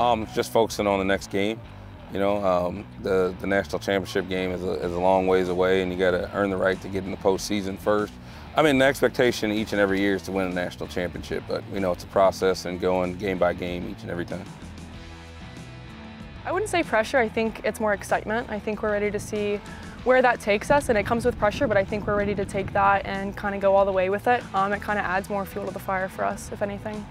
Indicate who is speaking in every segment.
Speaker 1: Um, just focusing on the next game. You know, um, the the national championship game is a, is a long ways away, and you got to earn the right to get in the postseason first. I mean, the expectation each and every year is to win a national championship, but you know it's a process and going game by game each and every time.
Speaker 2: I wouldn't say pressure. I think it's more excitement. I think we're ready to see where that takes us, and it comes with pressure, but I think we're ready to take that and kind of go all the way with it. Um, it kind of adds more fuel to the fire for us, if anything.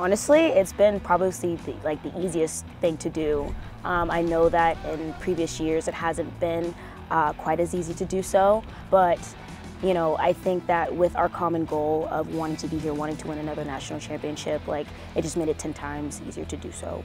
Speaker 3: Honestly, it's been probably the, like the easiest thing to do. Um, I know that in previous years it hasn't been uh, quite as easy to do so, but you know, I think that with our common goal of wanting to be here, wanting to win another national championship, like it just made it 10 times easier to do so.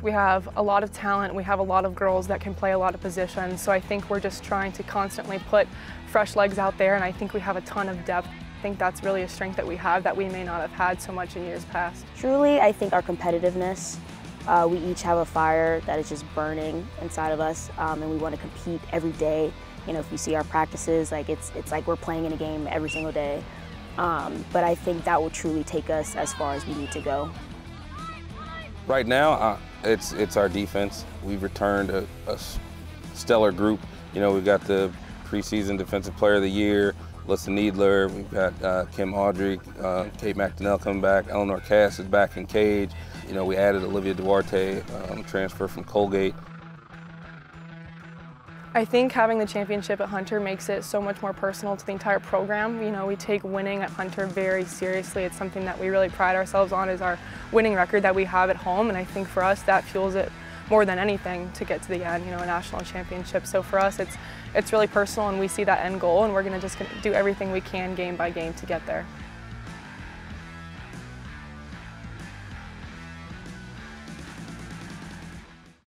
Speaker 2: We have a lot of talent, we have a lot of girls that can play a lot of positions, so I think we're just trying to constantly put fresh legs out there and I think we have a ton of depth. I think that's really a strength that we have that we may not have had so much in years past.
Speaker 3: Truly, I think our competitiveness, uh, we each have a fire that is just burning inside of us um, and we want to compete every day. You know, if you see our practices, like it's, it's like we're playing in a game every single day. Um, but I think that will truly take us as far as we need to go.
Speaker 1: Right now, uh, it's it's our defense. We've returned a, a stellar group. You know, we've got the preseason Defensive Player of the Year, Alyssa Needler, we've got uh, Kim Audrey, uh, Kate McDonnell coming back, Eleanor Cass is back in cage. You know, we added Olivia Duarte, um, transfer from Colgate.
Speaker 2: I think having the championship at Hunter makes it so much more personal to the entire program. You know, we take winning at Hunter very seriously. It's something that we really pride ourselves on is our winning record that we have at home, and I think for us that fuels it more than anything to get to the end, you know, a national championship. So for us, it's, it's really personal and we see that end goal and we're gonna just do everything we can game by game to get there.